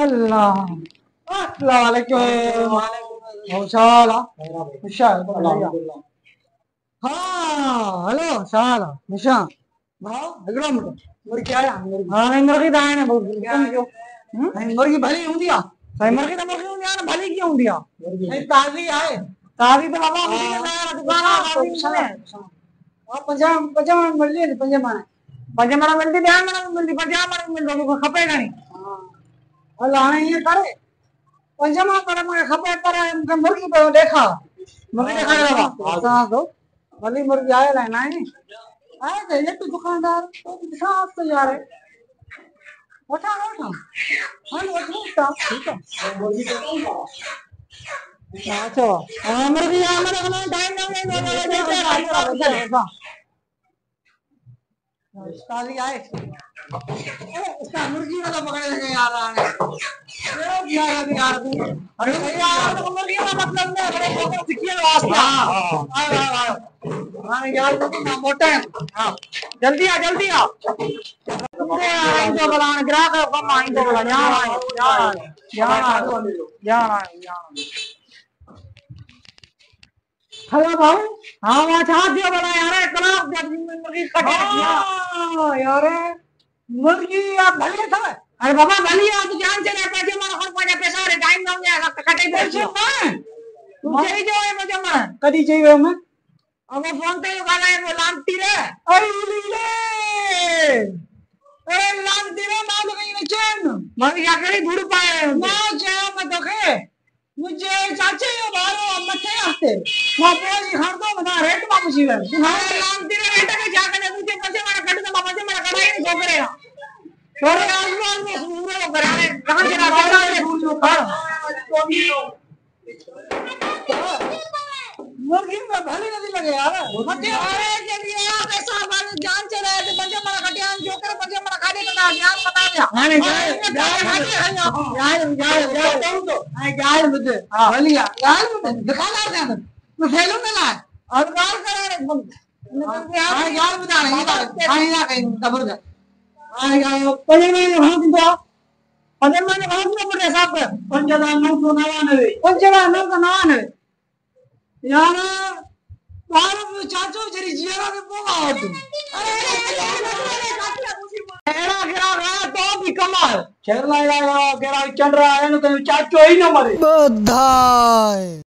अल्लाह अस्सलाम वालेकुम शाला शाला हाँ हेलो शाला निशा भाव हिकिड़ो मिंट मुर्गी आया हाँ नहीं मुर्गी तो आया ना बहुत मुर्गी भली हूंदी आहे साईं मुर्गी त मुर्गी हूंदी आहे न भली कीअं हूंदी आहे साईं ताज़ी आहे ताज़ी त बाबा मुंहिंजी नया दुकान आहे पंजाह पंजाह माण्हू मिलंदी पंज माण्हू पंज माण्हू मिलंदी ॾह माण्हू मिलंदी पंजाह माण्हू मिलंदो तोखे खपे घणी हल हाणे ईअं करे पंज माँ पर मूंखे खपे पर मुर्गी पियो ॾेखार मुर्गी बाबा असां थो भली मुर्गी आहे न आहे आहे त हिकु दुकानदार ॾिसां तो यार वठां वठां हल वठूं था ठीकु आहे अच्छा हाँ मुर्गी टाइम नहीं नहीं आए इसका मुर्गी वाला पकड़े लगे यार आने जल्दी आ जल्दी आ हेलो भाऊ हाँ वहाँ छा दियो बड़ा यार, मुर्गी यार मुर्गी आप भले था। अरे बाबा, भली आ तू जान चले पैसे मार खन पाजा पैसा रे टाइम ना गया कटे पैसे मैं जो है मुझे मैं कदी चाहिए मैं अब फ़ोन पे गाना है वो लांटी रे अरे लीले अरे लांटी रे माँ तो कहीं चैन मैं क्या करी धूड़ पाए ना चाहे मैं तो मुझे चाचे यो बारो मथे आते माँ पोजी खरदो बना रेट मा पुछी वे हाँ नाम तेरे रेट के? जा कने मुझे पैसे मारा कट दे मामा से मारा कढ़ाई नहीं छोकरे थोड़े आसमान में सूरो कराने कहाँ से ना करा रे सूरो कर मुर्गी में भली नहीं लगे यार मते अरे जल्दी आ पैसा वाले जान चले ते बंजे मारा कटियान जोकर बंजे मारा खाने का नाम ज्ञान बता दिया हाँ नहीं जाए यार यार यार कहूँ तो हाँ यार मुझे भली यार मुझे दुकानदार दे अंदर मैं फेलो में ला और गाल करा रे हाँ यार बता नहीं हाँ ना कहीं ज़बरदस्त हाँ यार पहले में हाँ तो पहले में हाँ तो पड़े साहब पंचदा नौ सौ नवानवे पंचदा सौ नवानवे यार बार चाचो जरी जियारा ने बोला हो तुम एड़ा केड़ा गया तो भी कमाल छेरला केड़ा केड़ा चंद्रा है न तो चाचो ही न मरे बधाई